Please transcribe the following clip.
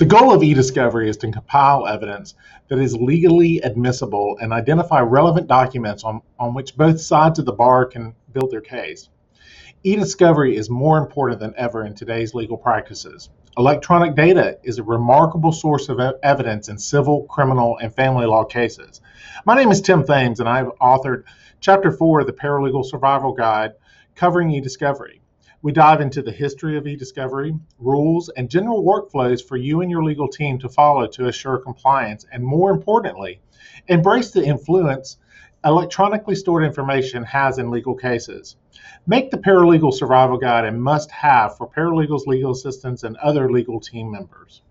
The goal of e-discovery is to compile evidence that is legally admissible and identify relevant documents on, on which both sides of the bar can build their case. E-discovery is more important than ever in today's legal practices. Electronic data is a remarkable source of evidence in civil, criminal, and family law cases. My name is Tim Thames, and I've authored Chapter 4 of the Paralegal Survival Guide covering e-discovery. We dive into the history of e-discovery, rules, and general workflows for you and your legal team to follow to assure compliance, and more importantly, embrace the influence electronically stored information has in legal cases. Make the Paralegal Survival Guide a must have for paralegals, legal assistants, and other legal team members.